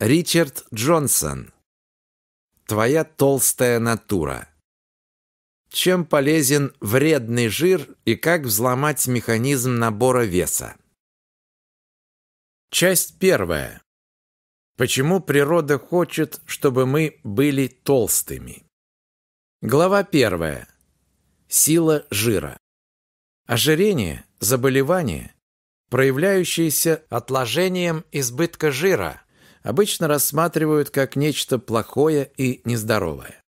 Ричард Джонсон. Твоя толстая натура. Чем полезен вредный жир и как взломать механизм набора веса? Часть первая. Почему природа хочет, чтобы мы были толстыми? Глава первая. Сила жира. Ожирение – заболевание, проявляющееся отложением избытка жира, обычно рассматривают как нечто плохое и нездоровое.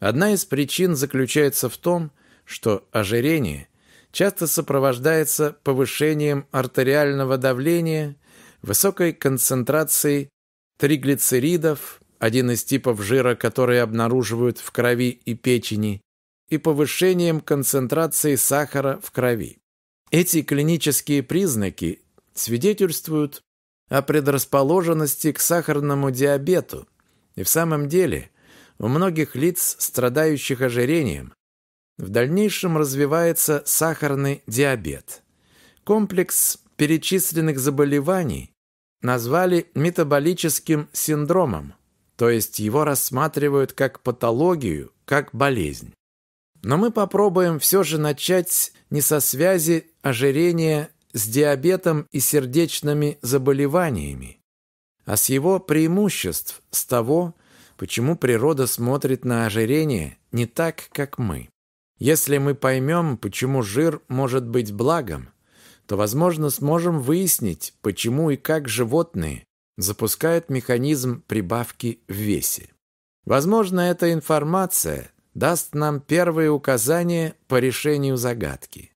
Одна из причин заключается в том, что ожирение часто сопровождается повышением артериального давления, высокой концентрацией триглицеридов, один из типов жира, которые обнаруживают в крови и печени, и повышением концентрации сахара в крови. Эти клинические признаки свидетельствуют о предрасположенности к сахарному диабету. И в самом деле у многих лиц, страдающих ожирением, в дальнейшем развивается сахарный диабет. Комплекс перечисленных заболеваний назвали метаболическим синдромом, то есть его рассматривают как патологию, как болезнь. Но мы попробуем все же начать не со связи ожирения с диабетом и сердечными заболеваниями, а с его преимуществ, с того, почему природа смотрит на ожирение не так, как мы. Если мы поймем, почему жир может быть благом, то, возможно, сможем выяснить, почему и как животные запускают механизм прибавки в весе. Возможно, эта информация даст нам первые указания по решению загадки.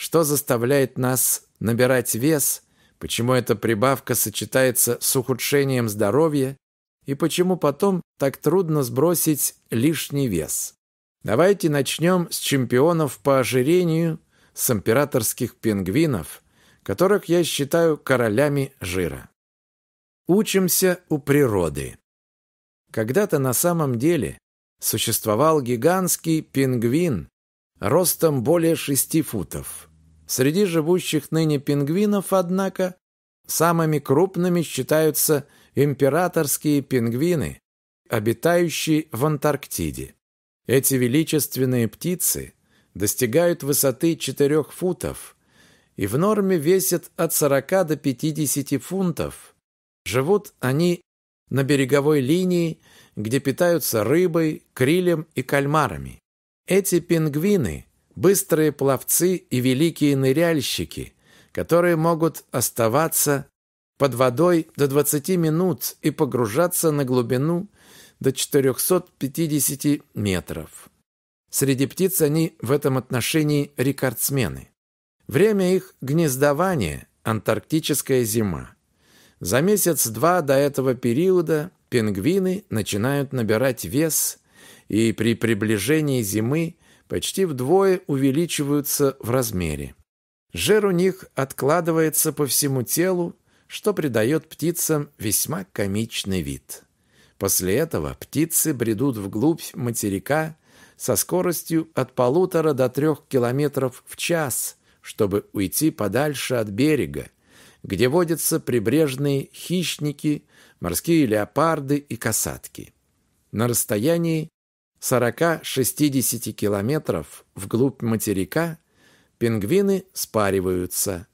Что заставляет нас набирать вес, почему эта прибавка сочетается с ухудшением здоровья и почему потом так трудно сбросить лишний вес. Давайте начнем с чемпионов по ожирению – с императорских пингвинов, которых я считаю королями жира. Учимся у природы. Когда-то на самом деле существовал гигантский пингвин ростом более шести футов. Среди живущих ныне пингвинов, однако, самыми крупными считаются императорские пингвины, обитающие в Антарктиде. Эти величественные птицы достигают высоты 4 футов и в норме весят от 40 до 50 фунтов. Живут они на береговой линии, где питаются рыбой, крилем и кальмарами. Эти пингвины – быстрые пловцы и великие ныряльщики, которые могут оставаться под водой до 20 минут и погружаться на глубину до 450 метров. Среди птиц они в этом отношении рекордсмены. Время их гнездования – антарктическая зима. За месяц-два до этого периода пингвины начинают набирать вес и при приближении зимы почти вдвое увеличиваются в размере. Жир у них откладывается по всему телу, что придает птицам весьма комичный вид. После этого птицы бредут вглубь материка со скоростью от полутора до трех километров в час, чтобы уйти подальше от берега, где водятся прибрежные хищники, морские леопарды и касатки. На расстоянии 40-60 километров вглубь материка пингвины спариваются.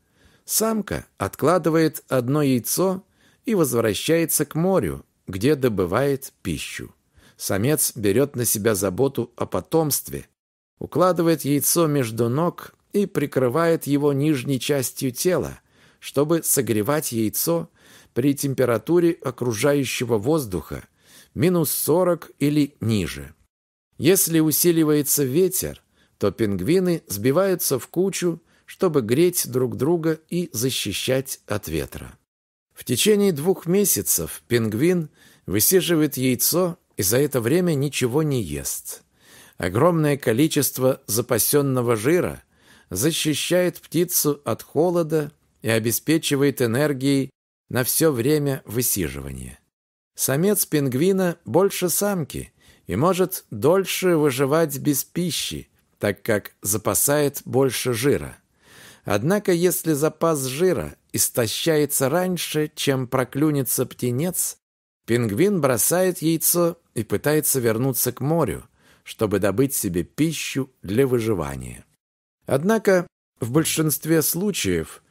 Самка откладывает одно яйцо и возвращается к морю, где добывает пищу. Самец берет на себя заботу о потомстве, укладывает яйцо между ног и прикрывает его нижней частью тела, чтобы согревать яйцо при температуре окружающего воздуха минус 40 или ниже. Если усиливается ветер, то пингвины сбиваются в кучу, чтобы греть друг друга и защищать от ветра. В течение двух месяцев пингвин высиживает яйцо и за это время ничего не ест. Огромное количество запасенного жира защищает птицу от холода и обеспечивает энергией на все время высиживания. Самец пингвина больше самки и может дольше выживать без пищи, так как запасает больше жира. Однако, если запас жира истощается раньше, чем проклюнется птенец, Пингвин бросает яйцо и пытается вернуться к морю, чтобы добыть себе пищу для выживания. Однако в большинстве случаев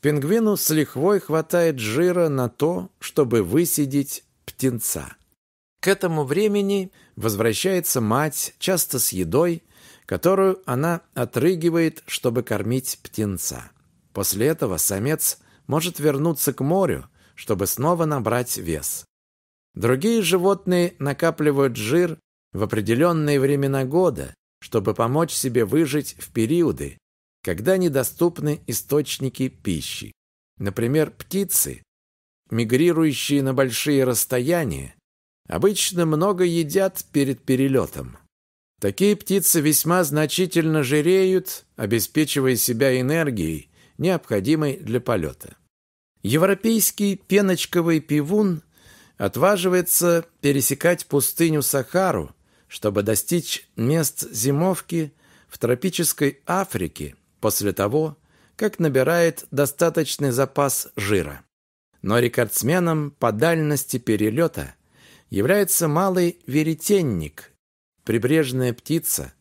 пингвину с лихвой хватает жира на то, чтобы высидеть птенца. К этому времени возвращается мать, часто с едой, которую она отрыгивает, чтобы кормить птенца. После этого самец может вернуться к морю, чтобы снова набрать вес. Другие животные накапливают жир в определенные времена года, чтобы помочь себе выжить в периоды, когда недоступны источники пищи. Например, птицы, мигрирующие на большие расстояния, обычно много едят перед перелетом. Такие птицы весьма значительно жиреют, обеспечивая себя энергией, необходимой для полета. Европейский пеночковый пивун отваживается пересекать пустыню Сахару, чтобы достичь мест зимовки в тропической Африке после того, как набирает достаточный запас жира. Но рекордсменом по дальности перелета является малый веретенник, прибрежная птица,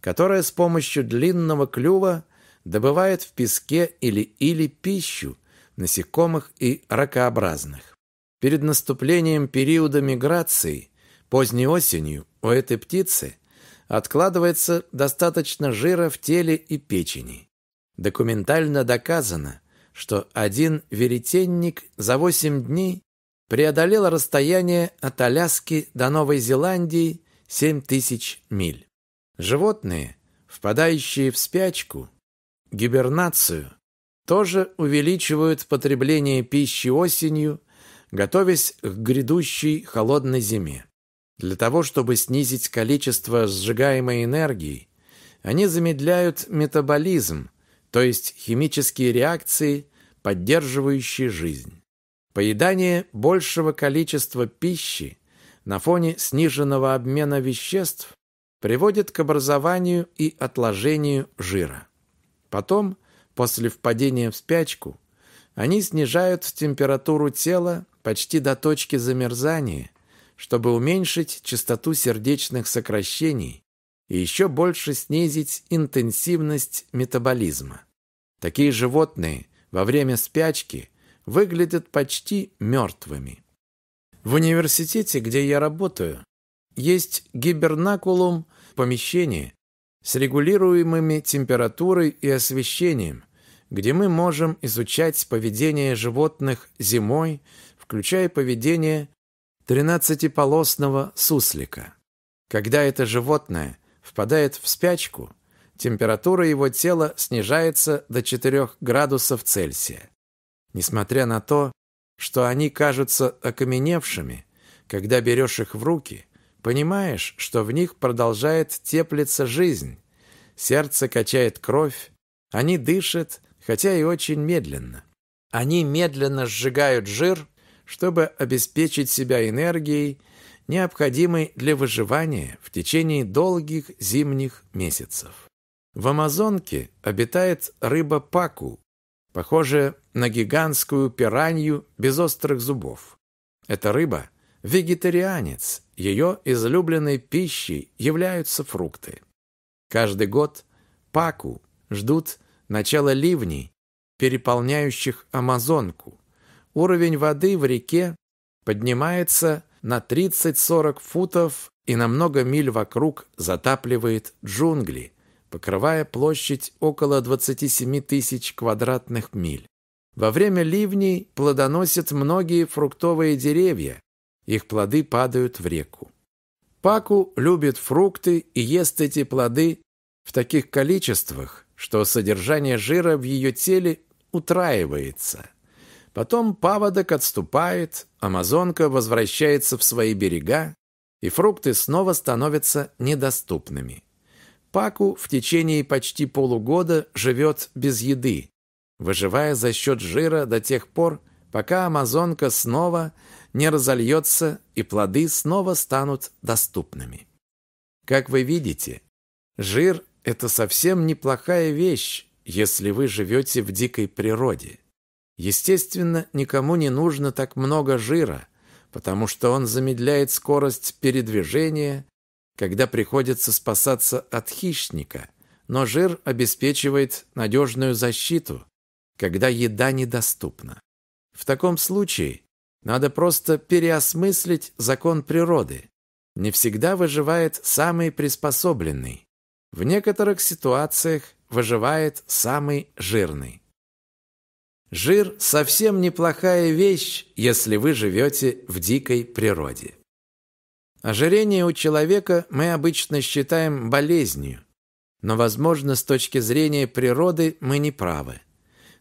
которая с помощью длинного клюва добывает в песке или или пищу насекомых и ракообразных. Перед наступлением периода миграции, поздней осенью, у этой птицы откладывается достаточно жира в теле и печени. Документально доказано, что один веретенник за 8 дней преодолел расстояние от Аляски до Новой Зеландии 7 тысяч миль. Животные, впадающие в спячку, гибернацию, тоже увеличивают потребление пищи осенью, готовясь к грядущей холодной зиме. Для того, чтобы снизить количество сжигаемой энергии, они замедляют метаболизм, то есть химические реакции, поддерживающие жизнь. Поедание большего количества пищи на фоне сниженного обмена веществ приводит к образованию и отложению жира. Потом, после впадения в спячку, они снижают температуру тела почти до точки замерзания, чтобы уменьшить частоту сердечных сокращений и еще больше снизить интенсивность метаболизма. Такие животные во время спячки выглядят почти мертвыми. В университете, где я работаю, есть гибернакулум помещение с регулируемыми температурой и освещением, где мы можем изучать поведение животных зимой, включая поведение тринадцатиполосного суслика. Когда это животное впадает в спячку, температура его тела снижается до 4 градусов Цельсия. Несмотря на то, что они кажутся окаменевшими, когда берешь их в руки, понимаешь, что в них продолжает теплиться жизнь. Сердце качает кровь, они дышат, хотя и очень медленно. Они медленно сжигают жир, чтобы обеспечить себя энергией, необходимой для выживания в течение долгих зимних месяцев. В Амазонке обитает рыба паку, похожая на гигантскую пиранью без острых зубов. Эта рыба – вегетарианец, ее излюбленной пищей являются фрукты. Каждый год паку ждут начала ливней, переполняющих Амазонку. Уровень воды в реке поднимается на 30-40 футов и на много миль вокруг затапливает джунгли, покрывая площадь около 27 тысяч квадратных миль. Во время ливней плодоносят многие фруктовые деревья, их плоды падают в реку. Паку любит фрукты и ест эти плоды в таких количествах, что содержание жира в ее теле утраивается. Потом паводок отступает, амазонка возвращается в свои берега, и фрукты снова становятся недоступными. Паку в течение почти полугода живет без еды, выживая за счет жира до тех пор, пока амазонка снова не разольется и плоды снова станут доступными. Как вы видите, жир – это совсем неплохая вещь, если вы живете в дикой природе. Естественно, никому не нужно так много жира, потому что он замедляет скорость передвижения, когда приходится спасаться от хищника, но жир обеспечивает надежную защиту, когда еда недоступна. В таком случае надо просто переосмыслить закон природы. Не всегда выживает самый приспособленный. В некоторых ситуациях выживает самый жирный. Жир – совсем неплохая вещь, если вы живете в дикой природе. Ожирение у человека мы обычно считаем болезнью, но, возможно, с точки зрения природы мы не правы.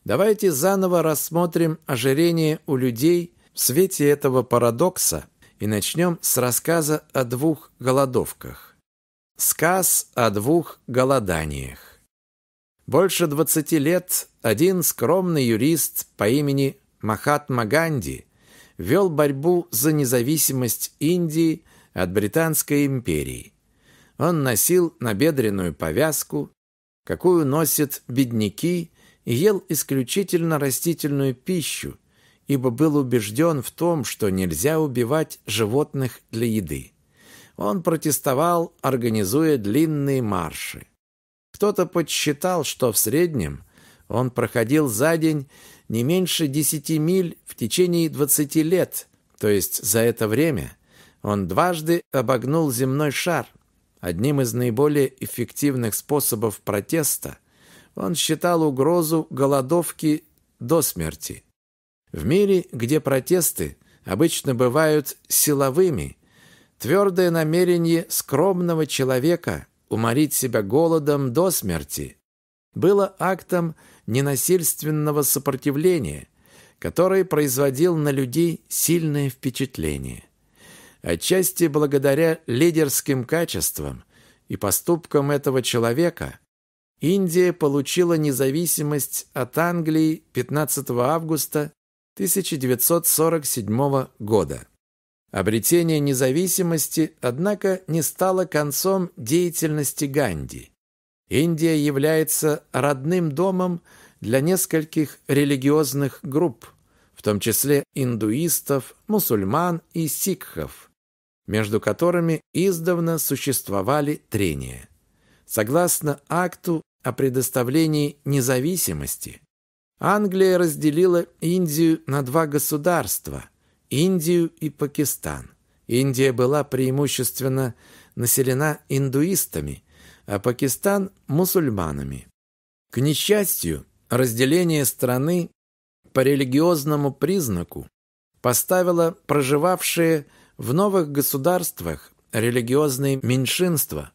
Давайте заново рассмотрим ожирение у людей в свете этого парадокса и начнем с рассказа о двух голодовках. Сказ о двух голоданиях. Больше 20 лет один скромный юрист по имени Махатма Ганди вел борьбу за независимость Индии от Британской империи. Он носил набедренную повязку, какую носят бедняки, и ел исключительно растительную пищу, ибо был убежден в том, что нельзя убивать животных для еды. Он протестовал, организуя длинные марши. Кто-то подсчитал, что в среднем он проходил за день не меньше 10 миль в течение 20 лет, то есть за это время он дважды обогнул земной шар. Одним из наиболее эффективных способов протеста он считал угрозу голодовки до смерти. В мире, где протесты обычно бывают силовыми, твердое намерение скромного человека уморить себя голодом до смерти было актом ненасильственного сопротивления, который производил на людей сильное впечатление. Отчасти благодаря лидерским качествам и поступкам этого человека Индия получила независимость от Англии 15 августа 1947 года. Обретение независимости, однако, не стало концом деятельности Ганди. Индия является родным домом для нескольких религиозных групп, в том числе индуистов, мусульман и сикхов, между которыми издавна существовали трения. Согласно акту о предоставлении независимости, Англия разделила Индию на два государства – Индию и Пакистан. Индия была преимущественно населена индуистами, а Пакистан – мусульманами. К несчастью, разделение страны по религиозному признаку поставило проживавшие в новых государствах религиозные меньшинства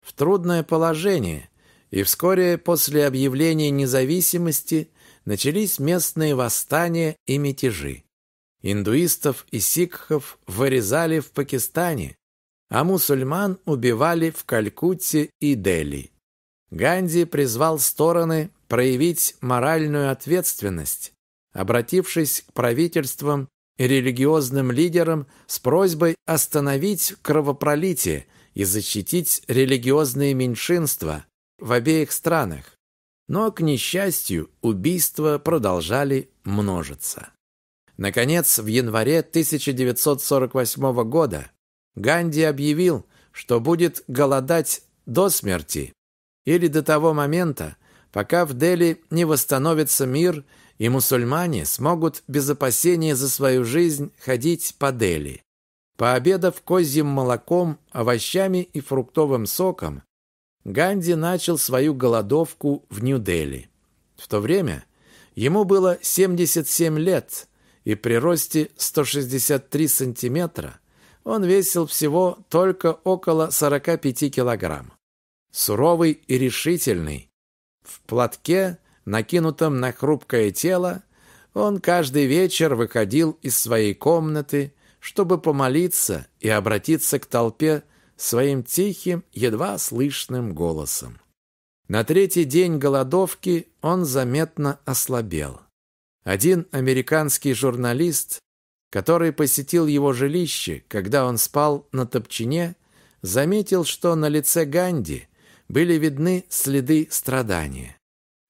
в трудное положение, и вскоре после объявления независимости начались местные восстания и мятежи. Индуистов и сикхов вырезали в Пакистане, а мусульман убивали в Калькутте и Дели. Ганди призвал стороны проявить моральную ответственность, обратившись к правительствам религиозным лидерам с просьбой остановить кровопролитие и защитить религиозные меньшинства в обеих странах. Но, к несчастью, убийства продолжали множиться. Наконец, в январе 1948 года Ганди объявил, что будет голодать до смерти или до того момента, пока в Дели не восстановится мир и мусульмане смогут без опасения за свою жизнь ходить по Дели. Пообедав козьим молоком, овощами и фруктовым соком, Ганди начал свою голодовку в Нью-Дели. В то время ему было 77 лет, и при росте 163 сантиметра он весил всего только около 45 килограмм. Суровый и решительный, в платке, накинутом на хрупкое тело, он каждый вечер выходил из своей комнаты, чтобы помолиться и обратиться к толпе своим тихим, едва слышным голосом. На третий день голодовки он заметно ослабел. Один американский журналист, который посетил его жилище, когда он спал на топчине, заметил, что на лице Ганди были видны следы страдания.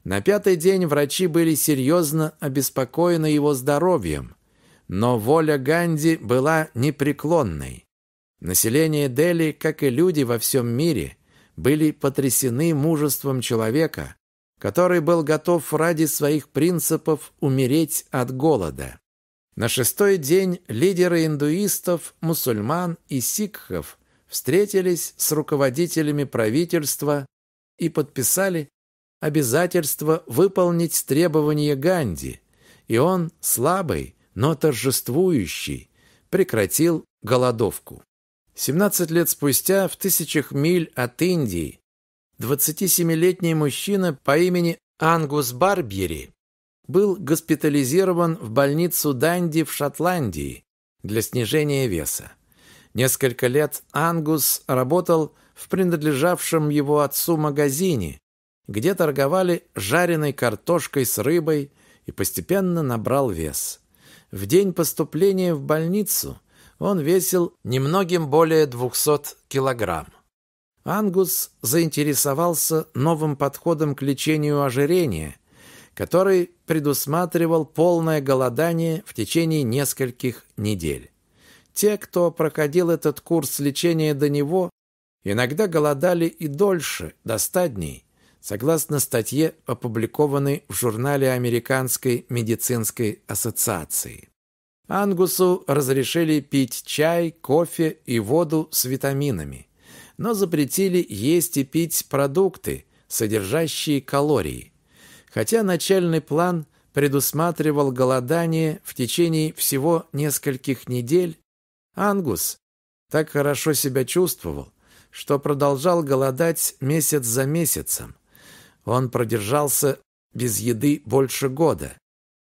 На пятый день врачи были серьезно обеспокоены его здоровьем, Но воля Ганди была непреклонной. Население Дели, как и люди во всем мире, были потрясены мужеством человека, который был готов ради своих принципов умереть от голода. На шестой день лидеры индуистов, мусульман и сикхов встретились с руководителями правительства и подписали обязательство выполнить требования Ганди, и он, слабый, но торжествующий, прекратил голодовку. 17 лет спустя, в тысячах миль от Индии, 27-летний мужчина по имени Ангус Барбери был госпитализирован в больницу Данди в Шотландии для снижения веса. Несколько лет Ангус работал в принадлежавшем его отцу магазине, где торговали жареной картошкой с рыбой и постепенно набрал вес. В день поступления в больницу он весил немногим более 200 килограмм. Ангус заинтересовался новым подходом к лечению ожирения – который предусматривал полное голодание в течение нескольких недель. Те, кто проходил этот курс лечения до него, иногда голодали и дольше, до 100 дней, согласно статье, опубликованной в журнале Американской медицинской ассоциации. Ангусу разрешили пить чай, кофе и воду с витаминами, но запретили есть и пить продукты, содержащие калории – Хотя начальный план предусматривал голодание в течение всего нескольких недель, Ангус так хорошо себя чувствовал, что продолжал голодать месяц за месяцем. Он продержался без еды больше года.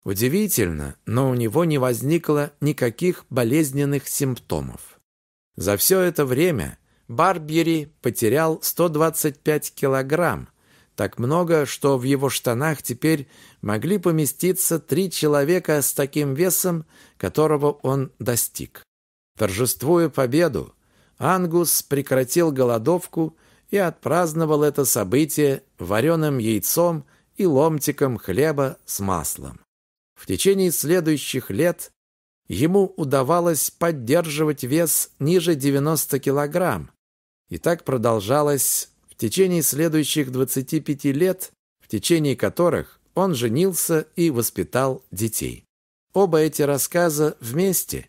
Удивительно, но у него не возникло никаких болезненных симптомов. За все это время Барбери потерял 125 килограмм, так много, что в его штанах теперь могли поместиться три человека с таким весом, которого он достиг. Торжествуя победу, Ангус прекратил голодовку и отпраздновал это событие вареным яйцом и ломтиком хлеба с маслом. В течение следующих лет ему удавалось поддерживать вес ниже 90 килограмм, и так продолжалось течение следующих 25 лет, в течение которых он женился и воспитал детей. Оба эти рассказа вместе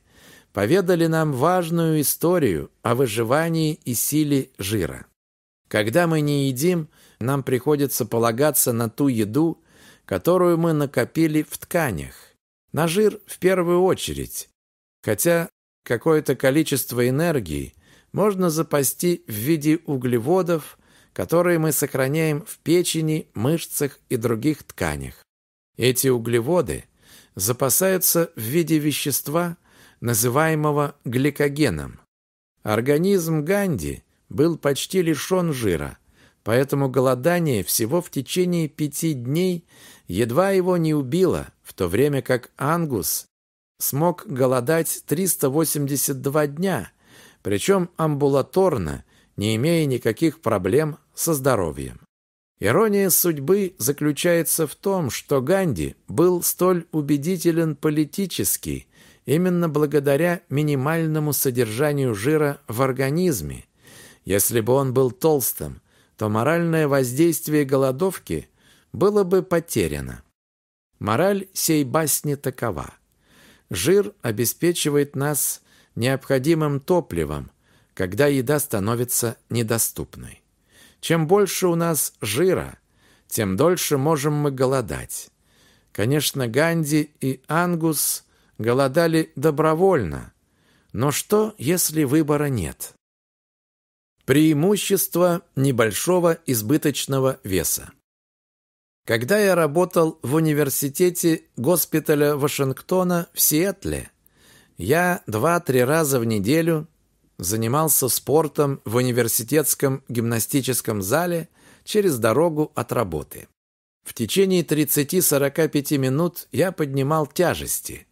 поведали нам важную историю о выживании и силе жира. Когда мы не едим, нам приходится полагаться на ту еду, которую мы накопили в тканях. На жир в первую очередь, хотя какое-то количество энергии можно запасти в виде углеводов, которые мы сохраняем в печени, мышцах и других тканях. Эти углеводы запасаются в виде вещества, называемого гликогеном. Организм Ганди был почти лишен жира, поэтому голодание всего в течение пяти дней едва его не убило, в то время как Ангус смог голодать 382 дня, причем амбулаторно не имея никаких проблем со здоровьем. Ирония судьбы заключается в том, что Ганди был столь убедителен политически именно благодаря минимальному содержанию жира в организме. Если бы он был толстым, то моральное воздействие голодовки было бы потеряно. Мораль сей басни такова. Жир обеспечивает нас необходимым топливом, когда еда становится недоступной. Чем больше у нас жира, тем дольше можем мы голодать. Конечно, Ганди и Ангус голодали добровольно, но что, если выбора нет? Преимущество небольшого избыточного веса. Когда я работал в университете госпиталя Вашингтона в Сиэтле, я два-три раза в неделю занимался спортом в университетском гимнастическом зале через дорогу от работы. В течение 30-45 минут я поднимал тяжести.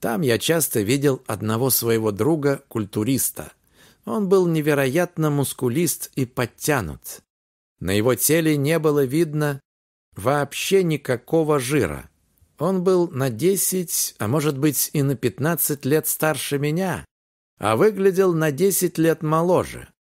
Там я часто видел одного своего друга-культуриста. Он был невероятно мускулист и подтянут. На его теле не было видно вообще никакого жира. Он был на десять, а может быть и на пятнадцать лет старше меня, а выглядел на десять лет моложе.